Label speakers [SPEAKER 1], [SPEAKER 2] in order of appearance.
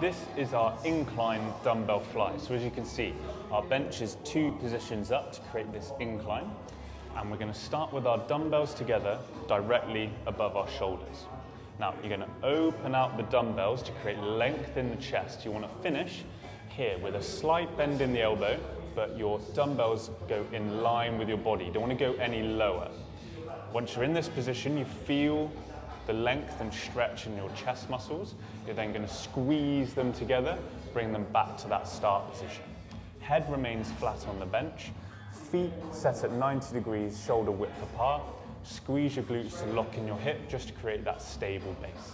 [SPEAKER 1] This is our incline dumbbell fly. So as you can see, our bench is two positions up to create this incline. And we're gonna start with our dumbbells together directly above our shoulders. Now, you're gonna open out the dumbbells to create length in the chest. You wanna finish here with a slight bend in the elbow, but your dumbbells go in line with your body. You don't wanna go any lower. Once you're in this position, you feel the length and stretch in your chest muscles. You're then gonna squeeze them together, bring them back to that start position. Head remains flat on the bench, feet set at 90 degrees, shoulder width apart. Squeeze your glutes to lock in your hip just to create that stable base.